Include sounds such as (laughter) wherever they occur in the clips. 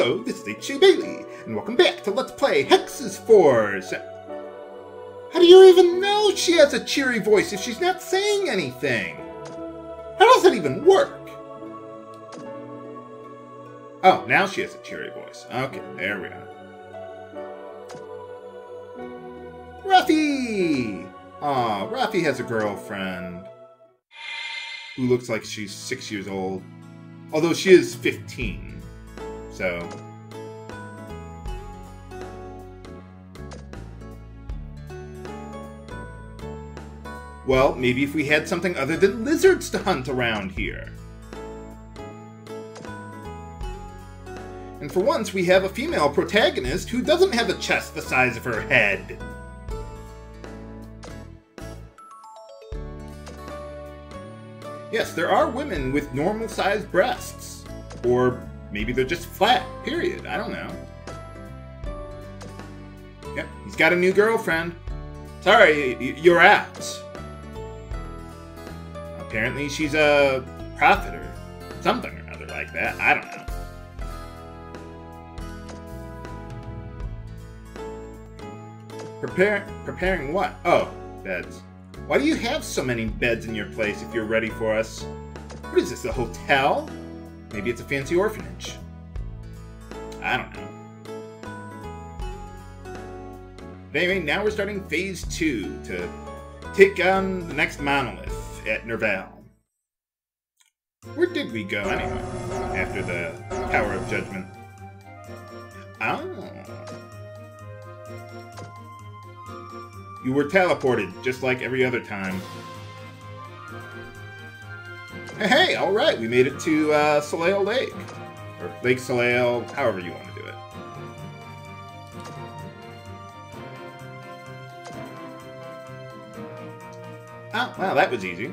Hello, this is H.C. Bailly, and welcome back to Let's Play Hexyz Force! How do you even know she has a cheery voice if she's not saying anything? How does that even work? Oh, now she has a cheery voice. Okay, there we are. Ruffy! Aw, Ruffy has a girlfriend who looks like she's six years old. Although she is 15. So. Well, maybe if we had something other than lizards to hunt around here. And for once, we have a female protagonist who doesn't have a chest the size of her head. Yes, there are women with normal sized breasts. Or maybe they're just flat, period. I don't know. Yep, he's got a new girlfriend. Sorry, you're out. Apparently she's a prophet or something or other like that. I don't know. Prepare, preparing what? Oh, beds. Why do you have so many beds in your place if you're ready for us? What is this, a hotel? Maybe it's a fancy orphanage. I don't know. Anyway, now we're starting phase two to take on the next monolith at Nervel. Where did we go anyway after the Tower of Judgment? Oh. You were teleported, just like every other time. Hey, alright, we made it to uh, Soleil Lake. Or Lake Soleil, however you want to do it. Oh, wow, that was easy.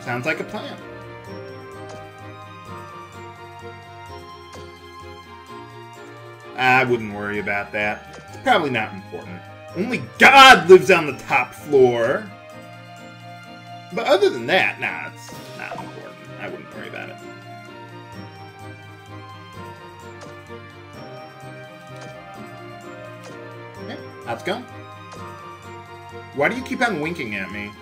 Sounds like a plan. I wouldn't worry about that. Probably not important. Only God lives on the top floor. But other than that, nah, it's not important. I wouldn't worry about it. Okay, let's go. Why do you keep on winking at me?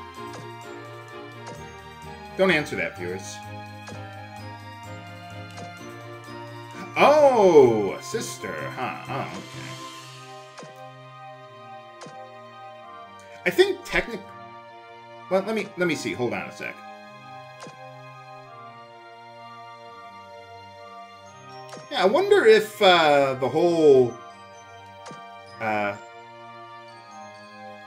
Don't answer that, viewers. Oh, sister, huh? Oh, okay. I think technic. Well, let me let me see. Hold on a sec. Yeah, I wonder if uh, the whole. Uh,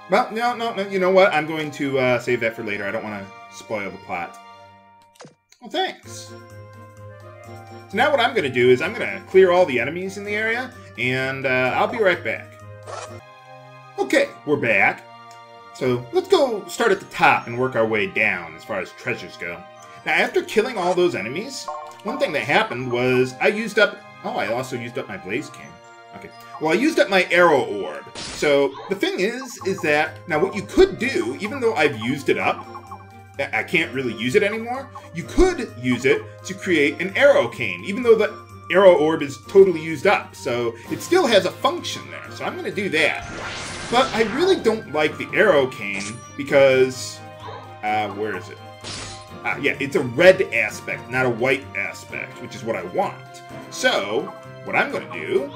well, no, no, no. You know what? I'm going to uh, save that for later. I don't want to spoil the plot. Well, thanks. So now what I'm going to do is I'm going to clear all the enemies in the area, and uh, I'll be right back. Okay, we're back. So let's go start at the top and work our way down as far as treasures go. Now, after killing all those enemies, one thing that happened was I used up... Oh, I also used up my Blazecane. Okay. Well, I used up my Aero Orb. So the thing is, is that... Now, what you could do, even though I've used it up, I can't really use it anymore, you could use it to create an aero cane, even though the aero orb is totally used up. So it still has a function there. So I'm going to do that. But I really don't like the aero cane because, uh, where is it? Uh, yeah, it's a red aspect, not a white aspect, which is what I want. So what I'm going to do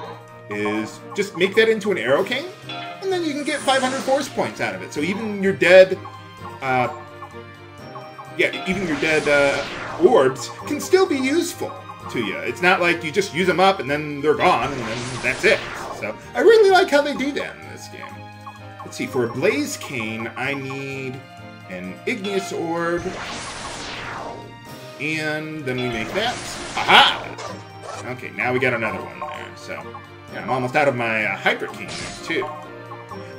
is just make that into an aero cane, and then you can get 500 force points out of it. So even your dead uh, yeah, even your dead uh, orbs can still be useful to you. It's not like you just use them up and then they're gone and then that's it. So I really like how they do that. Let's see, for a Blaze Cane, I need an Igneous Orb. And then we make that. Aha! Okay, now we got another one there. So, yeah, I'm almost out of my uh, Hydracane too.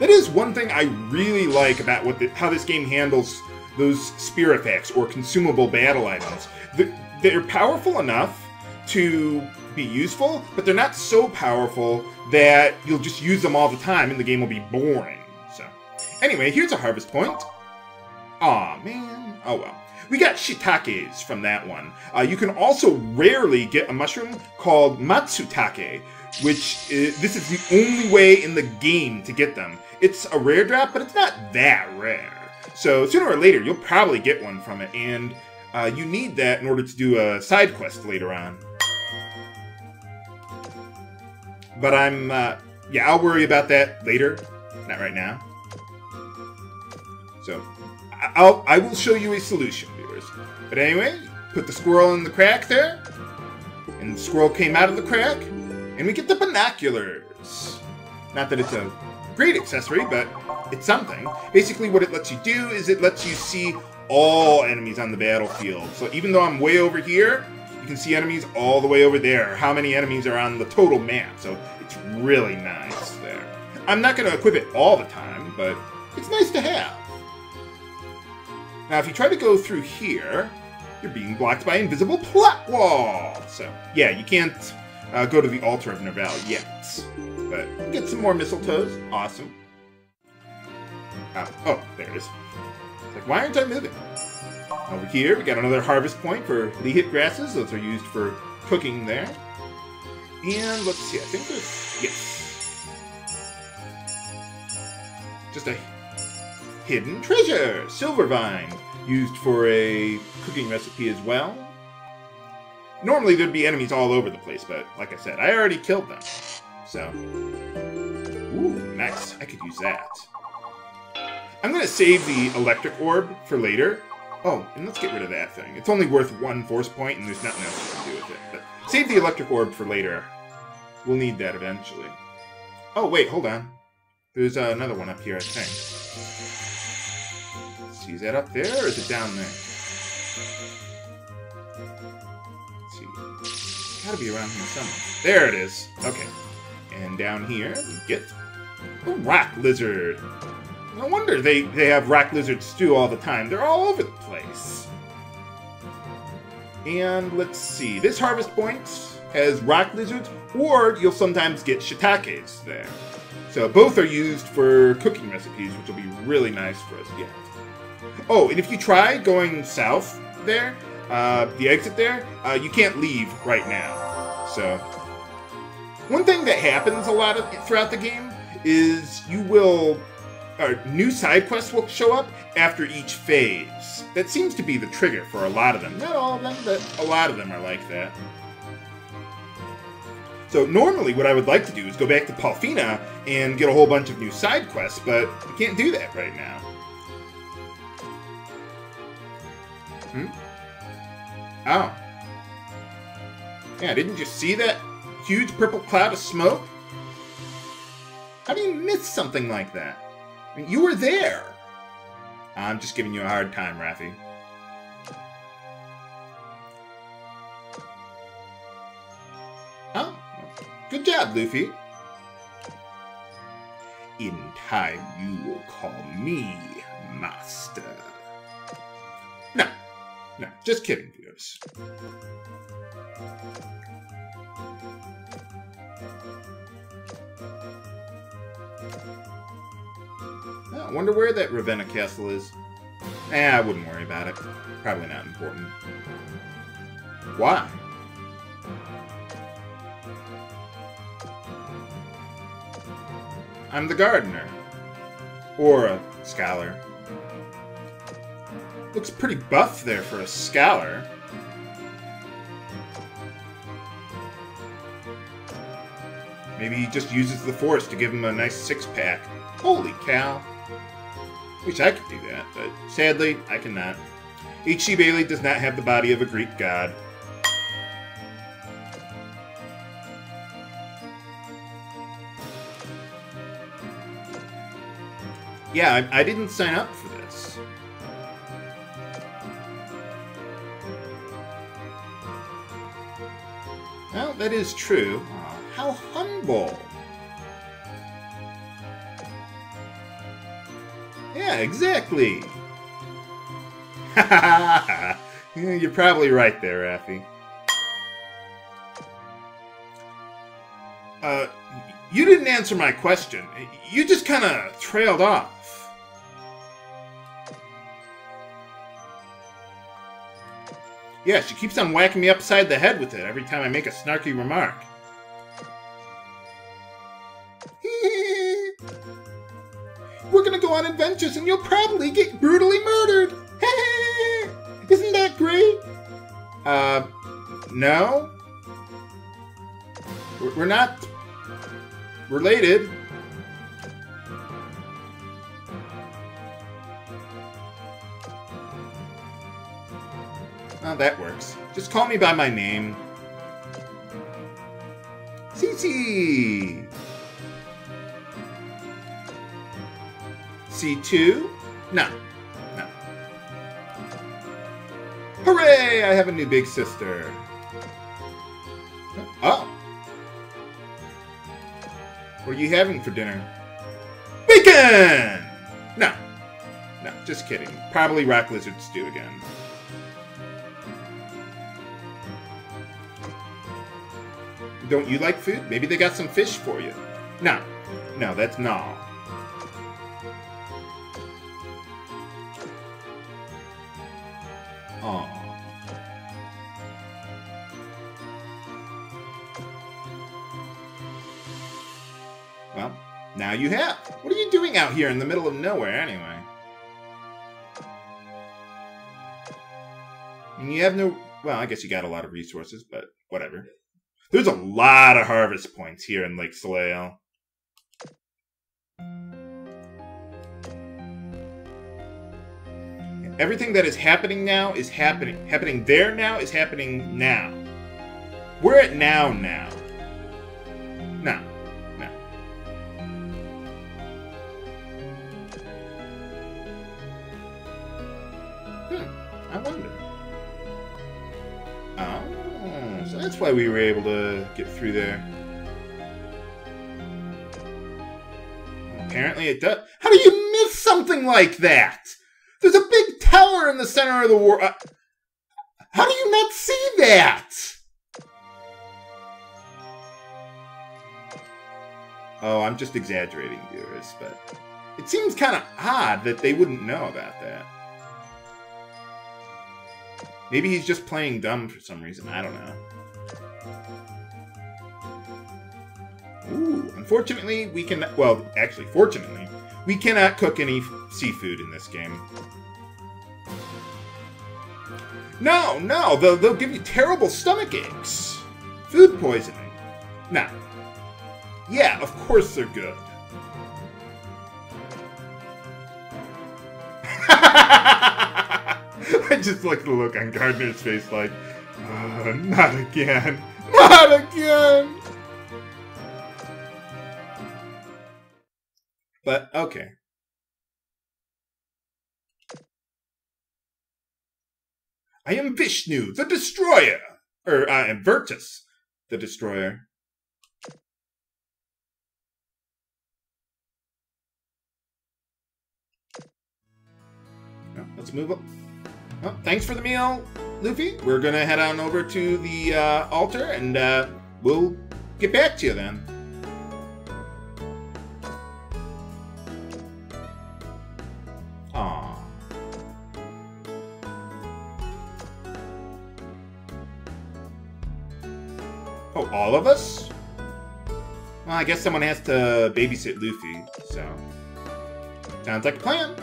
That is one thing I really like about what the, how this game handles those spear effects or consumable battle items. They're powerful enough to be useful, but they're not so powerful that you'll just use them all the time and the game will be boring. Anyway, here's a harvest point. Aw, man. Oh well. We got shiitakes from that one. Uh, you can also rarely get a mushroom called matsutake, which is, this is the only way in the game to get them. It's a rare drop, but it's not that rare. So sooner or later, you'll probably get one from it, and uh, you need that in order to do a side quest later on. But I'm, uh, yeah, I'll worry about that later, not right now. So, I'll, I will show you a solution, viewers. But anyway, put the squirrel in the crack there, and the squirrel came out of the crack, and we get the binoculars. Not that it's a great accessory, but it's something. Basically, what it lets you do is it lets you see all enemies on the battlefield. So even though I'm way over here, you can see enemies all the way over there. How many enemies are on the total map? So it's really nice there. I'm not going to equip it all the time, but it's nice to have. Now, if you try to go through here, you're being blocked by invisible plot wall. So, yeah, you can't uh, go to the altar of Nervel yet. But get some more mistletoes. Awesome. Oh, oh, there it is. It's like, why aren't I moving? Over here, we got another harvest point for Lehit grasses. Those are used for cooking there. And let's see, I think there's... Yes. Just a hidden treasure! Silver vine, used for a cooking recipe as well. Normally there'd be enemies all over the place, but like I said, I already killed them. So... Ooh, nice. I could use that. I'm going to save the electric orb for later. Oh, and let's get rid of that thing. It's only worth one force point, and there's nothing else you can do with it. But save the electric orb for later. We'll need that eventually. Oh, wait, hold on. There's uh, another one up here, I think. See, is that up there, or is it down there? Let's see. It's gotta be around here somewhere. There it is. Okay. And down here, we get a rock lizard. No wonder they, they have rock lizard stew all the time. They're all over the place. And let's see. This harvest point has rock lizards, or you'll sometimes get shiitakes there. So both are used for cooking recipes, which will be really nice for us to get. Oh, and if you try going south there, uh, the exit there, uh, you can't leave right now. So, one thing that happens a lot of, throughout the game is you will or new side quests will show up after each phase. That seems to be the trigger for a lot of them. Not all of them, but a lot of them are like that. So normally what I would like to do is go back to Palfina and get a whole bunch of new side quests, but I can't do that right now. Hmm? Oh. Yeah, didn't you see that huge purple cloud of smoke? How do you miss something like that? I mean, you were there. I'm just giving you a hard time, Raffi. Oh, good job, Luffy. In time, you will call me Master. No, just kidding, viewers. I wonder where that Ravenna Castle is. Eh, I wouldn't worry about it. Probably not important. Why? I'm the gardener. Or a scholar. Looks pretty buff there for a scholar. Maybe he just uses the force to give him a nice six-pack. Holy cow. Wish I could do that, but sadly, I cannot. H.C. Bailly does not have the body of a Greek god. Yeah, I, I didn't sign up for this. That is true. How humble. Yeah, exactly. (laughs) you're probably right there, Raffi. Uh, you didn't answer my question. You just kind of trailed off. Yeah, she keeps on whacking me upside the head with it every time I make a snarky remark. (laughs) We're gonna go on adventures and you'll probably get brutally murdered! (laughs) Isn't that great? Uh, no? We're not related. Oh, that works. Just call me by my name. CC! C2? No. No. Hooray! I have a new big sister. Oh. What are you having for dinner? Bacon! No. No, just kidding. Probably rock lizard stew again. Don't you like food? Maybe they got some fish for you. No. No, that's no. Oh. Well, now you have. What are you doing out here in the middle of nowhere, anyway? And you have no... Well, I guess you got a lot of resources, but whatever. There's a lot of harvest points here in Lake Soleil. Everything that is happening now is happening. Happening there now is happening now. We're at now now. No. Why we were able to get through there. Apparently it does. How do you miss something like that? There's a big tower in the center of the world. Uh, how do you not see that? Oh, I'm just exaggerating, viewers, but it seems kind of odd that they wouldn't know about that. Maybe he's just playing dumb for some reason. I don't know. Ooh, unfortunately, we can. Well, actually, fortunately, we cannot cook any seafood in this game. No, no, they'll, they'll give you terrible stomach aches. Food poisoning. Now, yeah, of course they're good. (laughs) I just like the look on Gardner's face like, uh, not again. Not again! But, okay. I am Vishnu, the Destroyer! Or, I am Virtus, the Destroyer. let's move up. Well, thanks for the meal, Luffy. We're gonna head on over to the uh, altar, and uh, we'll get back to you then. Oh, all of us? Well, I guess someone has to babysit Luffy, so... Sounds like a plan.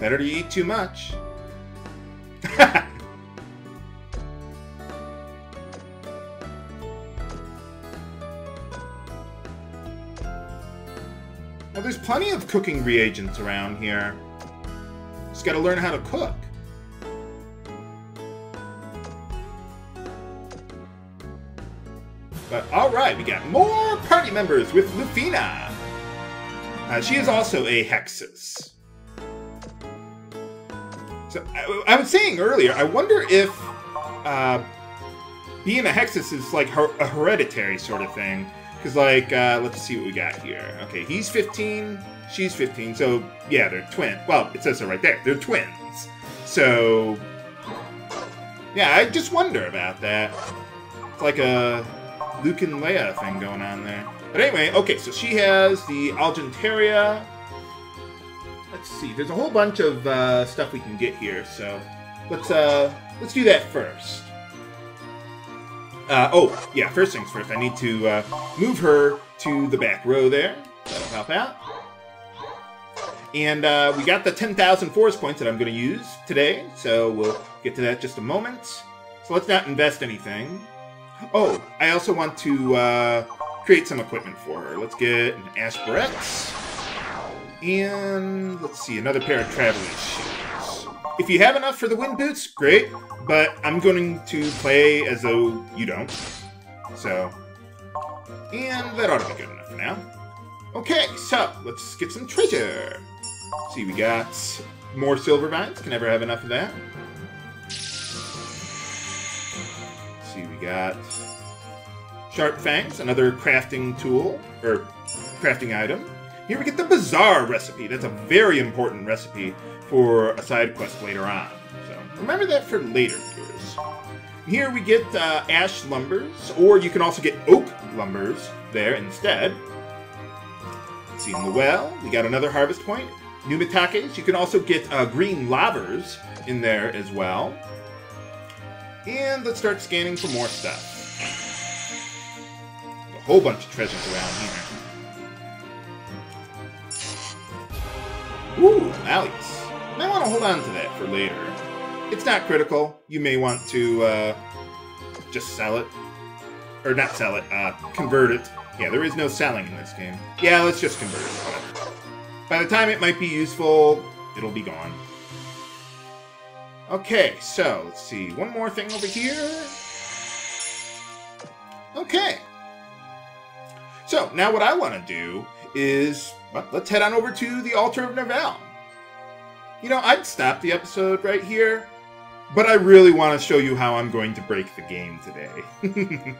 Better to eat too much. (laughs) well, there's plenty of cooking reagents around here. Just gotta learn how to cook. But alright, we got more party members with Luffina. Uh, she is also a Hexyz. So I, I, was saying earlier, I wonder if uh, being a Hexyz is like her a hereditary sort of thing. Because, like, uh, let's see what we got here. Okay, he's 15, she's 15, so yeah, they're twin. Well, it says so right there. They're twins. So, yeah, I just wonder about that. It's like a Luke and Leia thing going on there. But anyway, okay, so she has the Algenteria. Let's see. There's a whole bunch of uh, stuff we can get here, so let's uh, let's do that first. Uh, oh, yeah, first things first, I need to uh, move her to the back row there. That'll help out. And uh, we got the 10,000 force points that I'm going to use today, so we'll get to that just a moment. So let's not invest anything. Oh, I also want to uh, create some equipment for her. Let's get an Ash And let's see, another pair of traveling shoes. If you have enough for the wind boots, great. But I'm going to play as though you don't. So, and that ought to be good enough for now. Okay, so let's get some treasure. See, we got more silver vines. Can never have enough of that. See, we got Sharp Fangs, another crafting tool, or crafting item. Here we get the bizarre recipe. That's a very important recipe for a side quest later on. So remember that for later viewers. Here we get uh, ash lumbers, or you can also get oak lumbers there instead. Let's see, in the well, we got another harvest point. Numitakes, you can also get uh, green lavers in there as well. And let's start scanning for more stuff A whole bunch of treasures around here. Ooh, Malleus. Might want to hold on to that for later. It's not critical. You may want to uh, just sell it. Or not sell it, uh, convert it. Yeah, there is no selling in this game. Yeah, let's just convert it, whatever. By the time it might be useful, it'll be gone. Okay, so let's see. One more thing over here. Okay. So now what I want to do is well, let's head on over to the altar of Nervel. You know, I'd stop the episode right here, but I really want to show you how I'm going to break the game today. (laughs)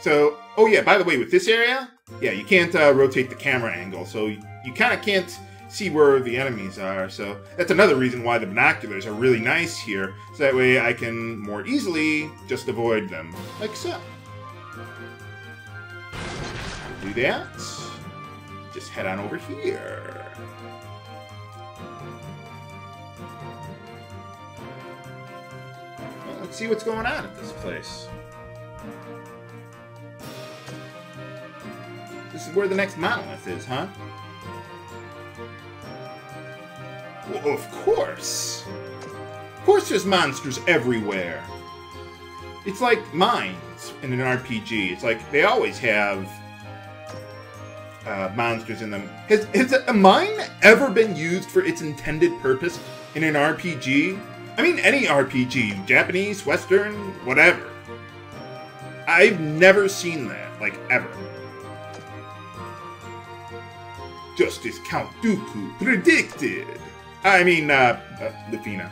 so, oh yeah, by the way, with this area, yeah, you can't uh, rotate the camera angle, so you, you kind of can't see where the enemies are. So that's another reason why the binoculars are really nice here, so that way I can more easily just avoid them, like so do that. Just head on over here. Well, let's see what's going on at this place. This is where the next monolith is, huh? Well, of course! Of course there's monsters everywhere! It's like mines in an RPG. It's like they always have uh, monsters in them. Has, has a mine ever been used for its intended purpose in an RPG? I mean, any RPG, Japanese, Western, whatever. I've never seen that, like, ever. Just as Count Dooku predicted. I mean, uh, uh.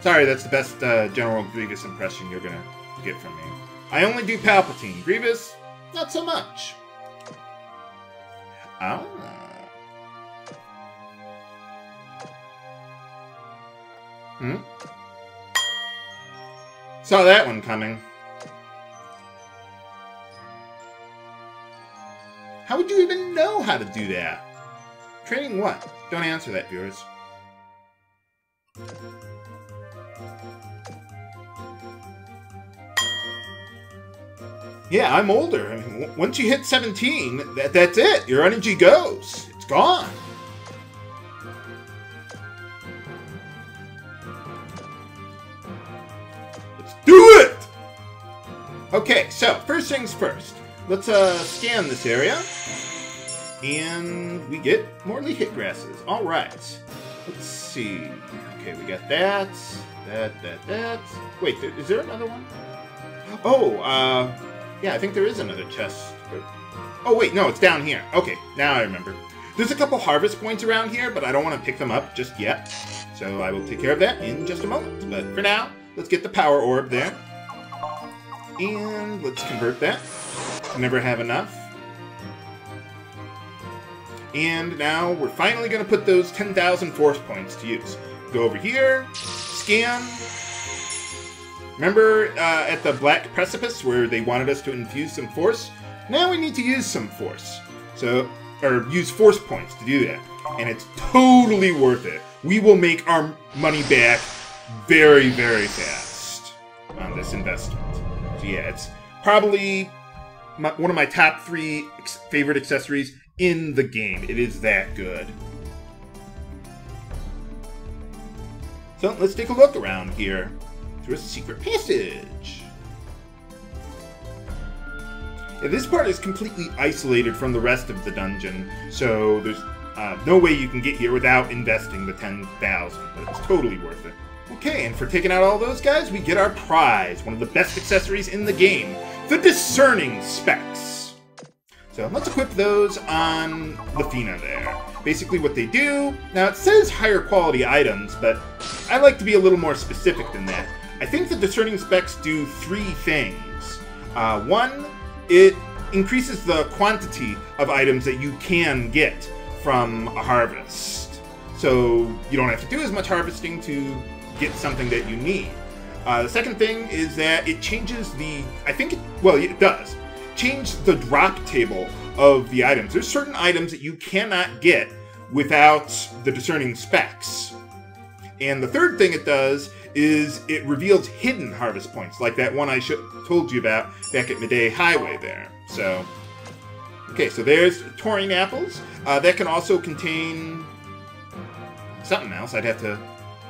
Sorry, that's the best uh, General Grievous impression you're gonna get from me. I only do Palpatine. Grievous, not so much. Oh. Hmm? Saw that one coming. How would you even know how to do that? Training what? Don't answer that, viewers. Yeah, I'm older. Once you hit 17, that, that's it. Your energy goes. It's gone. Let's do it! Okay, so first things first. Let's uh, scan this area. And we get Morley hit grasses. All right. Let's see. Okay, we got that, that, that, that. Wait, is there another one? Oh, uh, yeah, I think there is another chest. Oh, wait, no, it's down here. Okay, now I remember. There's a couple harvest points around here, but I don't want to pick them up just yet. So I will take care of that in just a moment. But for now, let's get the power orb there. And let's convert that. Never have enough. And now we're finally going to put those 10,000 force points to use. Go over here, scan, Remember uh, at the Black Precipice where they wanted us to infuse some force? Now we need to use some force. So, or use force points to do that, and it's totally worth it. We will make our money back very, very fast on this investment. So yeah, it's probably my, one of my top three favorite accessories in the game. It is that good. So let's take a look around here through a secret passage. Yeah, this part is completely isolated from the rest of the dungeon, so there's uh, no way you can get here without investing the 10,000, but it's totally worth it. Okay, and for taking out all those guys, we get our prize, one of the best accessories in the game, the Discerning Specs. So let's equip those on the Fina there. Basically what they do, now it says higher quality items, but I like to be a little more specific than that. I think the Discerning Specs do three things. Uh, one, it increases the quantity of items that you can get from a harvest. So you don't have to do as much harvesting to get something that you need. Uh, the second thing is that it changes the, I think, it, well, it does, change the drop table of the items. There's certain items that you cannot get without the discerning specs. And the third thing it does is it reveals hidden harvest points, like that one I told you about back at Midday Highway there. So, okay, so there's taurine apples. Uh, that can also contain something else. I'd have to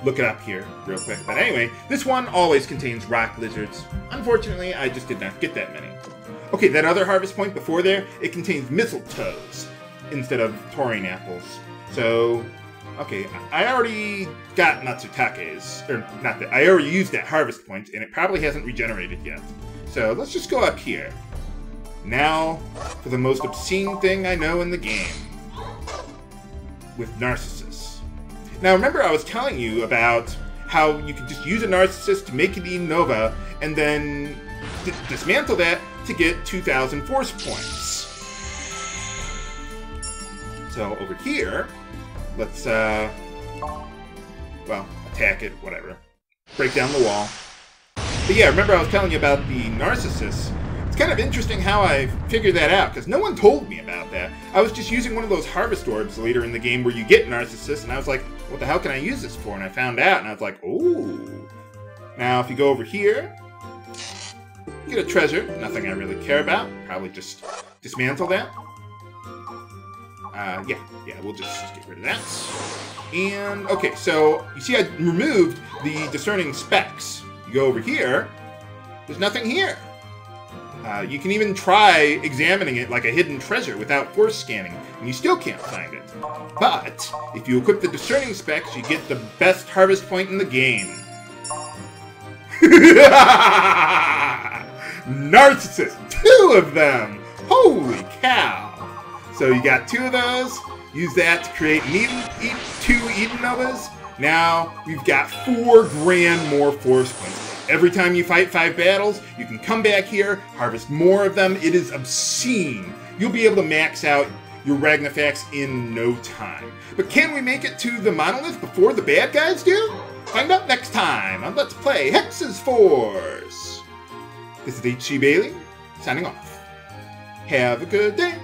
look it up here real quick. But anyway, this one always contains rock lizards. Unfortunately, I just did not get that many. Okay, that other harvest point before there, it contains mistletoes instead of taurine apples. So, okay, I already got Natsutakes, or not that, I already used that harvest point, and it probably hasn't regenerated yet. So let's just go up here. Now, for the most obscene thing I know in the game. With Narcissus. Now remember I was telling you about how you could just use a Narcissus to make it Nova, and then dismantle that to get 2,000 force points. So over here, let's, uh, well, attack it, whatever. Break down the wall. But yeah, remember I was telling you about the Narcissus. It's kind of interesting how I figured that out, because no one told me about that. I was just using one of those harvest orbs later in the game where you get Narcissus, and I was like, what the hell can I use this for? And I found out, and I was like, ooh. Now, if you go over here, get a treasure. Nothing I really care about. Probably just dismantle that. Uh, yeah, yeah, we'll just get rid of that. And, okay, so you see I removed the discerning specs. You go over here, there's nothing here. Uh, you can even try examining it like a hidden treasure without force scanning, and you still can't find it. But, if you equip the discerning specs, you get the best harvest point in the game. (laughs) Narcissus! Two of them! Holy cow! So you got two of those. Use that to create Eden, two Eden Novas. Now we've got four grand more force points. Every time you fight five battles, you can come back here, harvest more of them. It is obscene. You'll be able to max out your Ragnarfax in no time. But can we make it to the monolith before the bad guys do? Find out next time on Let's Play Hexyz Force. This is H.C. Bailly, signing off. Have a good day.